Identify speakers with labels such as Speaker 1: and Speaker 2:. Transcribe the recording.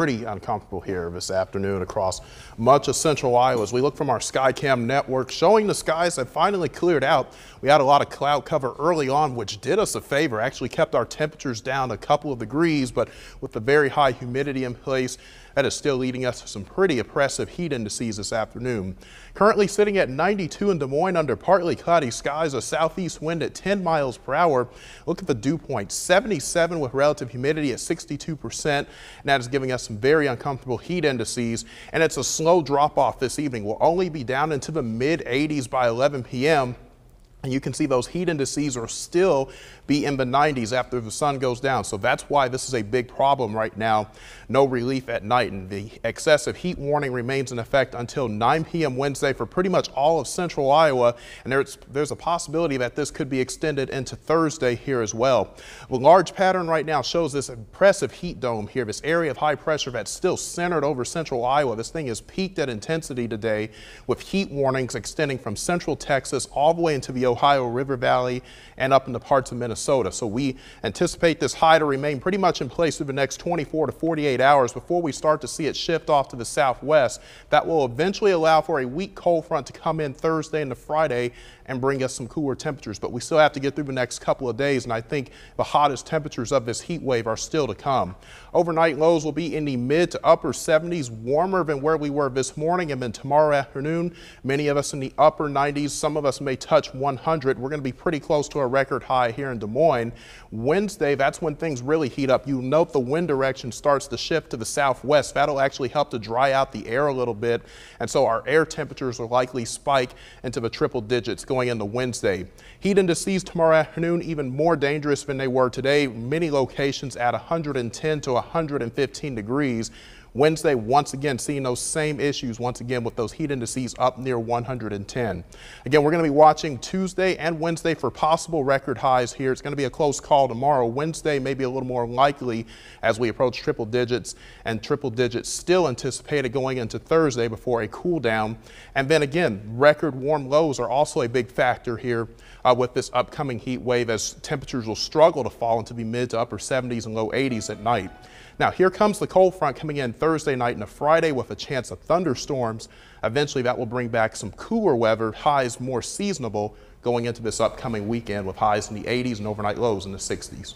Speaker 1: pretty uncomfortable here this afternoon across much of central Iowa as we look from our Skycam network showing the skies have finally cleared out. We had a lot of cloud cover early on, which did us a favor, actually kept our temperatures down a couple of degrees, but with the very high humidity in place, that is still leading us to some pretty oppressive heat indices this afternoon. Currently sitting at 92 in Des Moines under partly cloudy skies, a southeast wind at 10 miles per hour. Look at the dew point, 77 with relative humidity at 62 percent, and that is giving us some very uncomfortable heat indices, and it's a slow drop off this evening. We'll only be down into the mid 80s by 11 p.m. And you can see those heat indices are still be in the 90s after the sun goes down. So that's why this is a big problem right now. No relief at night and the excessive heat warning remains in effect until 9 p.m. Wednesday for pretty much all of central Iowa. And there's, there's a possibility that this could be extended into Thursday here as well. The large pattern right now shows this impressive heat dome here, this area of high pressure that's still centered over central Iowa. This thing is peaked at intensity today with heat warnings extending from central Texas all the way into the Ohio River Valley and up into parts of Minnesota. So we anticipate this high to remain pretty much in place for the next 24 to 48 hours before we start to see it shift off to the southwest. That will eventually allow for a weak cold front to come in Thursday into Friday and bring us some cooler temperatures. But we still have to get through the next couple of days, and I think the hottest temperatures of this heat wave are still to come. Overnight lows will be in the mid to upper 70s, warmer than where we were this morning, and then tomorrow afternoon, many of us in the upper 90s. Some of us may touch 100. We're going to be pretty close to a record high here in Des Moines. Wednesday, that's when things really heat up. You note the wind direction starts to shift to the southwest. That'll actually help to dry out the air a little bit, and so our air temperatures will likely spike into the triple digits going into Wednesday. Heat indices tomorrow afternoon even more dangerous than they were today. Many locations at 110 to 115 degrees. Wednesday, once again, seeing those same issues once again with those heat indices up near 110. Again, we're going to be watching Tuesday and Wednesday for possible record highs here. It's going to be a close call tomorrow. Wednesday may be a little more likely as we approach triple digits and triple digits still anticipated going into Thursday before a cool down. And then again, record warm lows are also a big factor here uh, with this upcoming heat wave as temperatures will struggle to fall into the mid to upper 70s and low 80s at night. Now here comes the cold front coming in Thursday night and a Friday with a chance of thunderstorms. Eventually that will bring back some cooler weather, highs more seasonable going into this upcoming weekend with highs in the 80s and overnight lows in the 60s.